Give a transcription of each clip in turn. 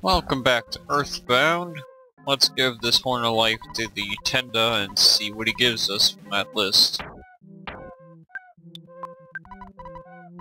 Welcome back to Earthbound. Let's give this Horn of Life to the Tenda and see what he gives us from that list.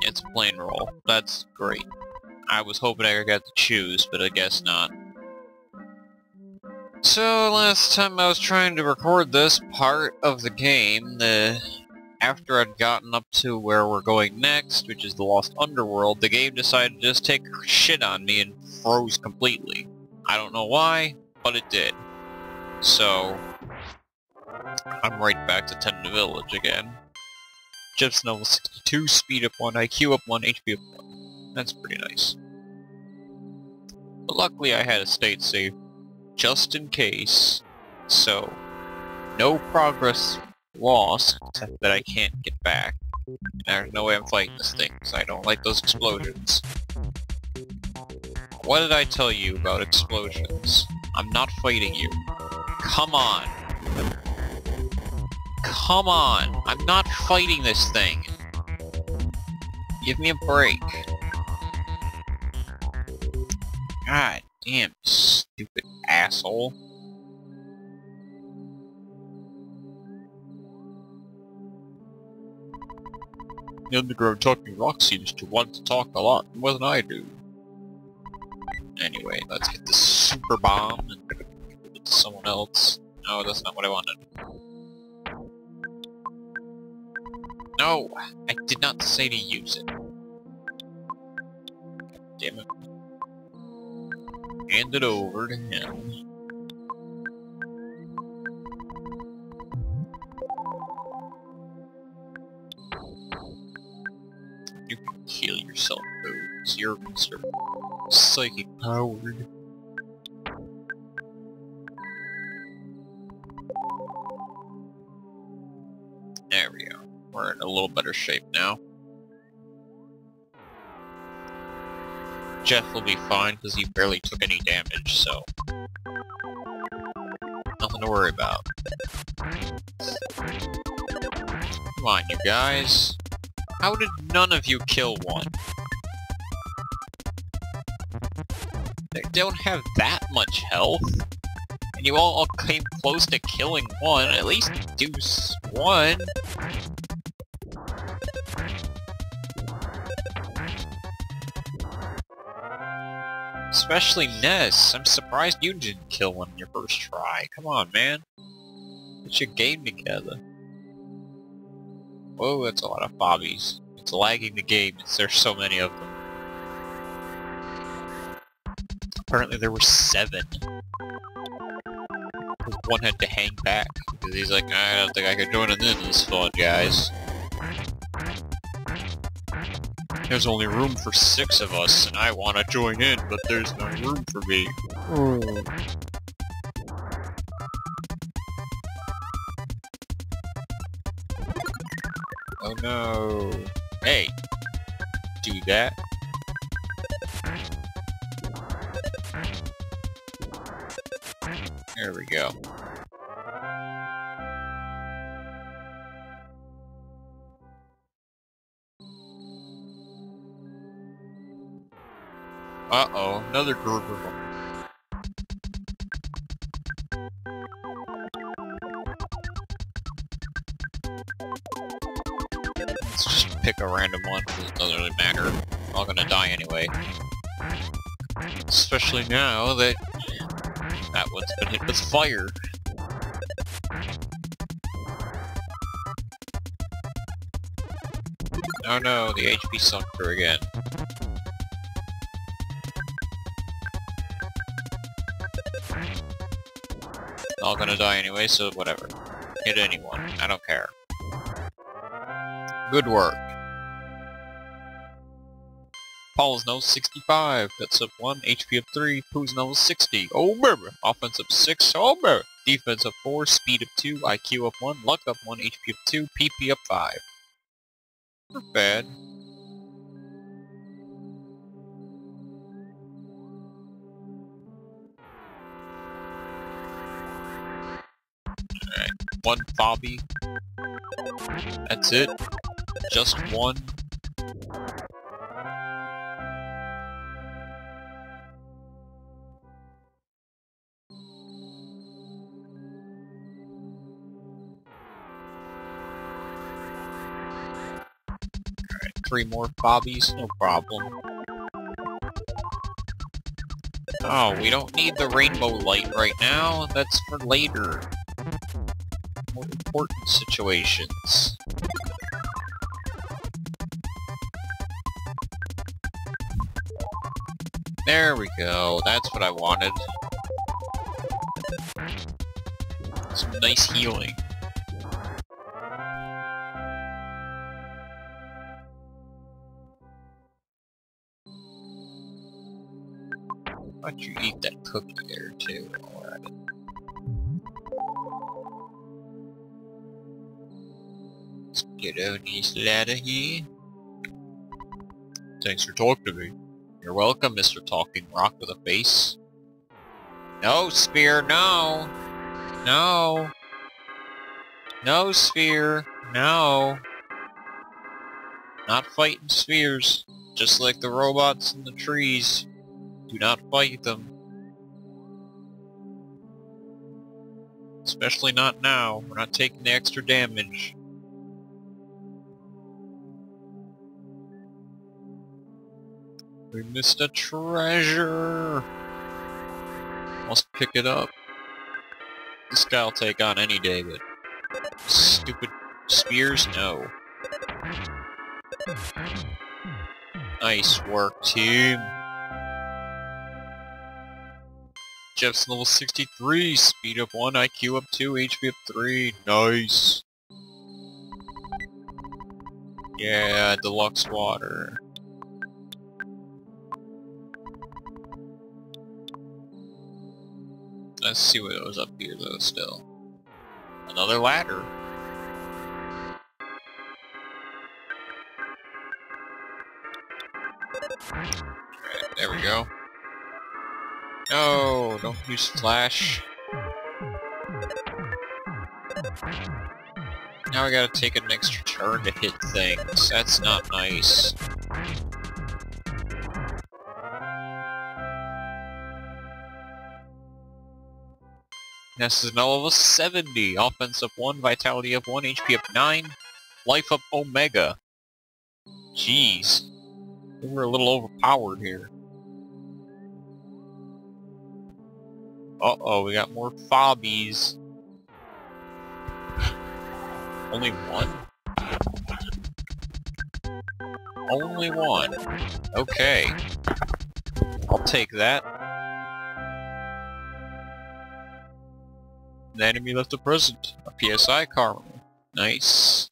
It's a plain roll. That's great. I was hoping I got to choose, but I guess not. So, last time I was trying to record this part of the game, the after I'd gotten up to where we're going next, which is the Lost Underworld, the game decided to just take shit on me and froze completely. I don't know why, but it did. So, I'm right back to Tenda Village again. Jeff's level 62, speed up 1, IQ up 1, HP up 1. That's pretty nice. But luckily I had a state save just in case, so no progress lost that I can't get back. There's no way I'm fighting this thing, because I don't like those explosions. What did I tell you about explosions? I'm not fighting you. Come on. Come on! I'm not fighting this thing! Give me a break. God damn, stupid asshole. The underground talking rock seems to want to talk a lot more than I do. Anyway, let's get this super bomb and give it to someone else. No, that's not what I wanted. No! I did not say to use it. Damn it. Hand it over to him. Heal yourself because you're. Psychic powered. There we go. We're in a little better shape now. Jeff will be fine because he barely took any damage, so... Nothing to worry about. Come on, you guys. How did none of you kill one? They don't have that much health. And you all, came close to killing one. At least do one. Especially Ness. I'm surprised you didn't kill one in your first try. Come on, man. Get your game together. Whoa, that's a lot of fobbies. It's lagging the game. There's so many of them. Apparently there were seven. One had to hang back, because he's like, I don't think I can join in this fun, guys. There's only room for six of us, and I want to join in, but there's no room for me. Oh no. Hey! Do that. There we go. Uh-oh, another group of them. Pick a random one, because it doesn't really matter. We're all gonna die anyway. Especially now that that one's been hit with fire. Oh no, the HP Sucker again. All gonna die anyway, so whatever. Hit anyone. I don't care. Good work. Paul's now 65, that's up 1, HP up 3, Poo's now 60, oh baby, offense up 6, oh baby, defense up 4, speed up 2, IQ up 1, luck up 1, HP up 2, PP up 5. Not bad. One Fobby. That's it. Just one. Three more fobbies, no problem. Oh, we don't need the rainbow light right now. That's for later. More important situations. There we go. That's what I wanted. Some nice healing. Get on this ladder here. Thanks for talking to me. You're welcome, Mr. Talking Rock with a face. No, Sphere, no! No! No, Sphere! No! Not fighting spheres. Just like the robots in the trees. Do not fight them. Especially not now. We're not taking the extra damage. We missed a treasure! Must pick it up. This guy will take on any day, but... Stupid spheres? No. Nice work, team! Jeff's level 63, speed up 1, IQ up 2, HP up 3, nice! Yeah, deluxe water. Let's see what was up here though still. Another ladder. Right, there we go. No, don't use flash. Now I gotta take an extra turn to hit things. That's not nice. This is now level 70. Offense up 1, Vitality up 1, HP up 9, Life up Omega. Jeez. We're a little overpowered here. Uh-oh, we got more fobbies. Only one? Only one. Okay. I'll take that. The enemy left a present. A PSI card. Nice.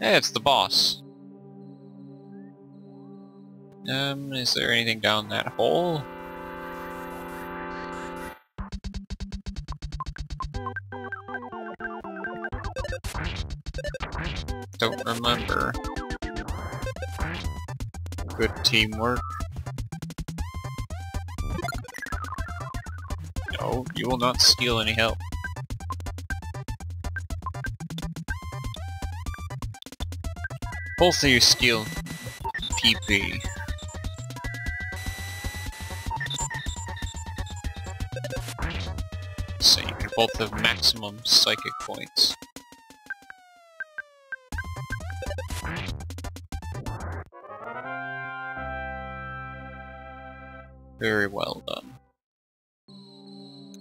Hey, it's the boss. Um, is there anything down that hole? Don't remember. Good teamwork. You will not steal any help. Both of you steal PP. So you can both have maximum psychic points. Very well done.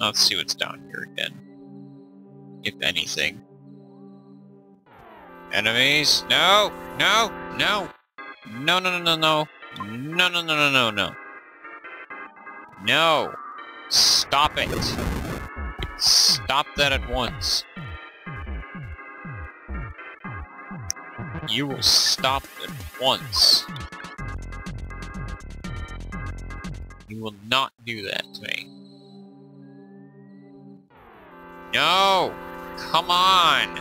Let's see what's down here again. If anything. Enemies? No! No! No! No, no, no, no, no. No, no, no, no, no, no. No! Stop it! Stop that at once. You will stop at once. You will not do that to me. No! Come on!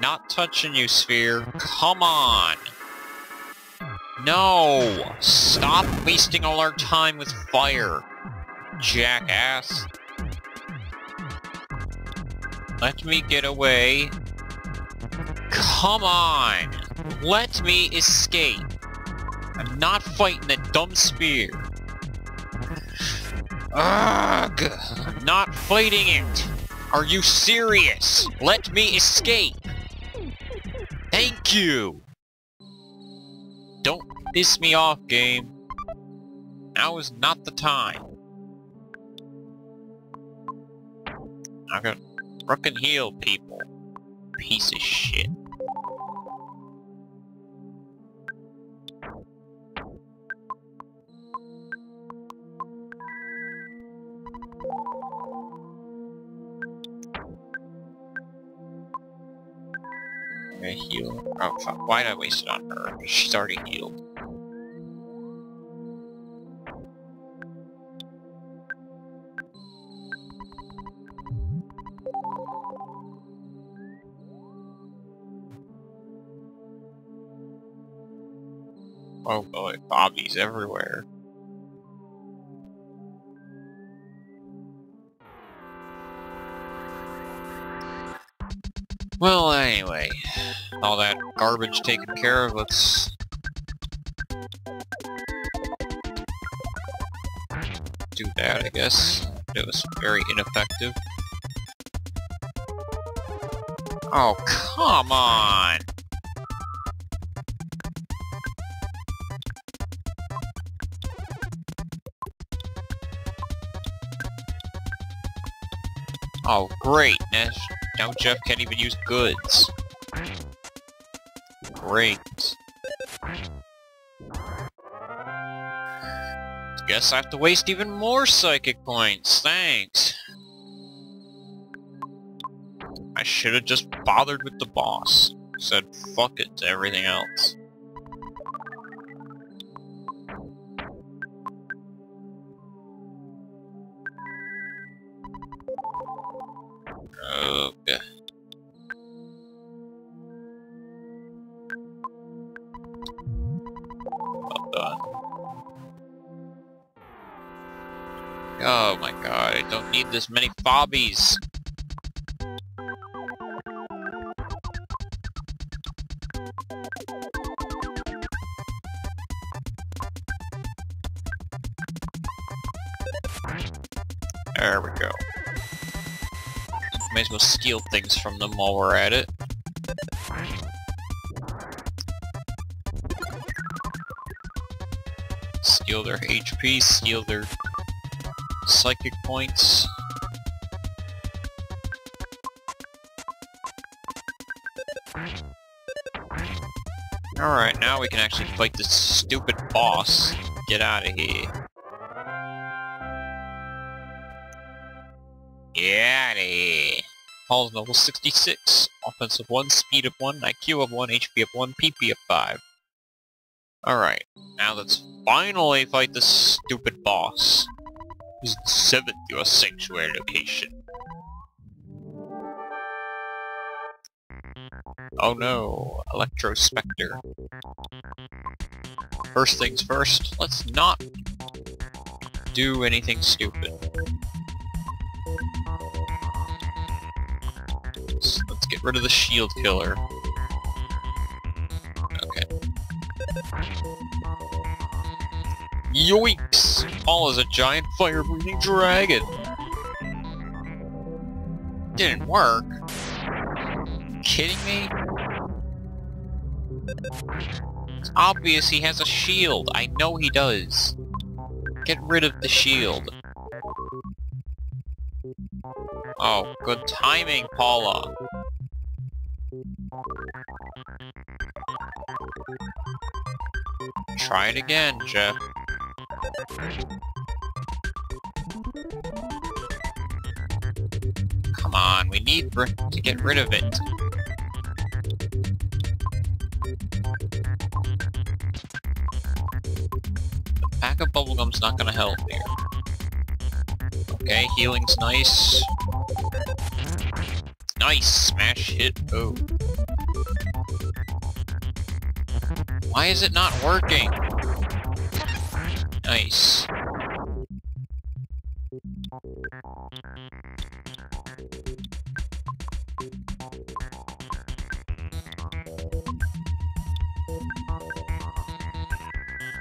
Not touching you, Sphere. Come on! No! Stop wasting all our time with fire, jackass. Let me get away. Come on! Let me escape! I'm not fighting that dumb sphere. Ugh! Not fighting it! Are you serious? Let me escape! Thank you! Don't piss me off, game. Now is not the time. I'm gonna fucking heal people. Piece of shit. Oh fuck, why'd I waste it on her? She's already healed. Oh boy, Fobby's everywhere. Well, anyway, all that garbage taken care of, let's... do that, I guess. It was very ineffective. Oh, come on! Oh, great! Now Jeff can't even use goods. Great. Guess I have to waste even more psychic points. Thanks. I should have just bothered with the boss. Said fuck it to everything else. Oh my god, I don't need this many fobbies. There we go. May as well steal things from them while we're at it. Steal their HP, steal their psychic points. Alright, now we can actually fight this stupid boss. Get out of here. Get out of here. Level 66. Offense of 1, speed of 1, IQ of 1, HP of 1, PP of 5. Alright, now let's finally fight this stupid boss. The seventh your sanctuary location? Oh no, Electro Specter. First things first, let's not do anything stupid. Let's, let's get rid of the shield killer. Okay. Yoinks! Paul is a giant fire-breathing dragon! Didn't work. Kidding me? It's obvious he has a shield. I know he does. Get rid of the shield. Oh, good timing, Paula. Try it again, Jeff. Come on, we need to get rid of it. The pack of bubblegum's not gonna help here. Okay, healing's nice. Nice! Smash hit oh. Why is it not working? Nice.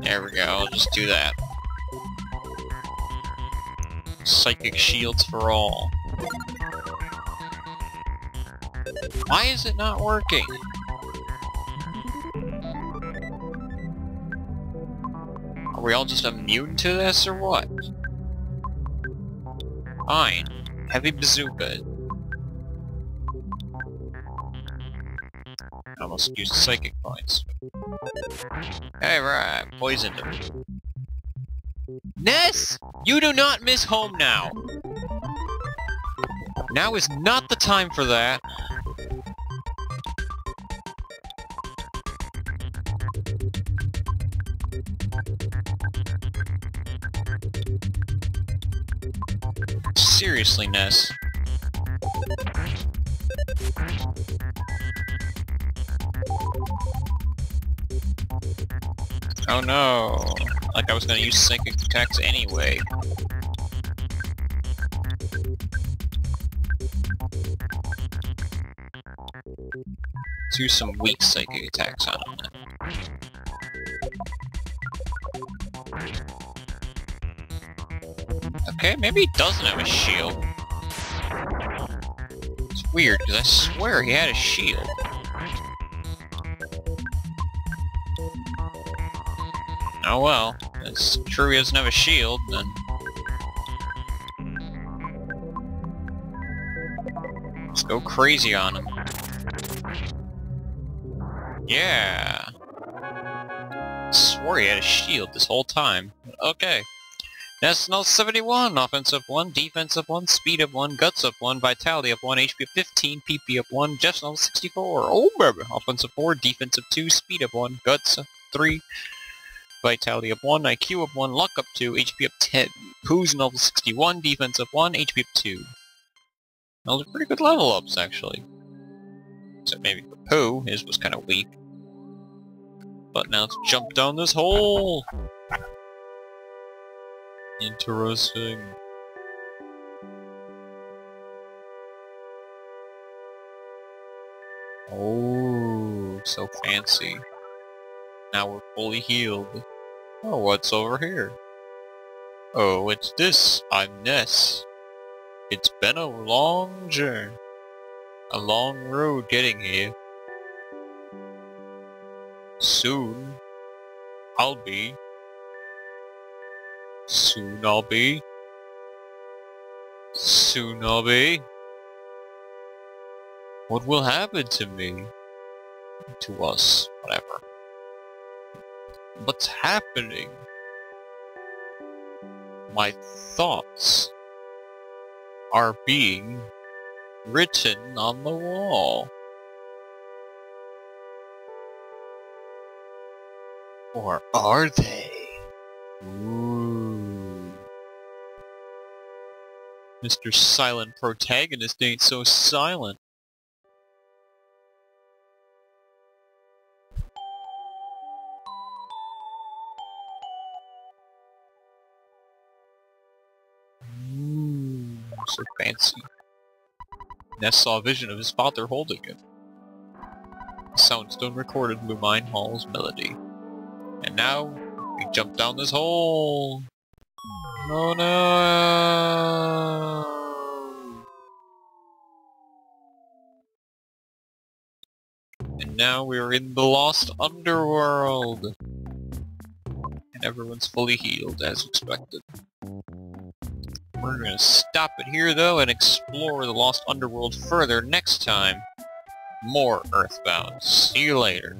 There we go, I'll just do that. Psychic shields for all. Why is it not working? Are we all just immune to this or what? Fine. Heavy bazooka. I almost used psychic points. Hey, right, poisoned him. Ness! You do not miss home now! Now is not the time for that. Oh no! Like I was gonna use psychic attacks anyway. Use some weak psychic attacks on him Okay, maybe he doesn't have a shield. It's weird, because I swear he had a shield. Oh well, it's true he doesn't have a shield, then... Let's go crazy on him. Yeah! I Swore he had a shield this whole time. Okay. National 71, offensive 1, defensive 1, speed up 1, guts up 1, vitality up 1, HP up 15, PP up 1, Jeff's level 64. Oh baby! Offensive 4, defensive 2, speed up 1, guts up 3, vitality up 1, IQ up 1, luck up 2, HP up 10. Poo's level 61, defense up 1, HP up 2. Those are pretty good level ups, actually. Except maybe for Poo, his was kind of weak. But now let's jump down this hole! Interesting. Oh, so fancy. Now we're fully healed. Oh, what's over here? Oh, it's this. I'm Ness. It's been a long journey. A long road getting here. Soon, I'll be. Soon I'll be. Soon I'll be. What will happen to me? To us, whatever. What's happening? My thoughts are being written on the wall. Or are they? Ooh. Mr. Silent Protagonist ain't so silent. Ooh, so fancy. Ness saw a vision of his father holding it. The soundstone recorded Lumine Hall's melody. And now, we jump down this hole! Oh no! Uh. And now we're in the Lost Underworld! And everyone's fully healed, as expected. We're gonna stop it here though and explore the Lost Underworld further next time. More Earthbound. See you later.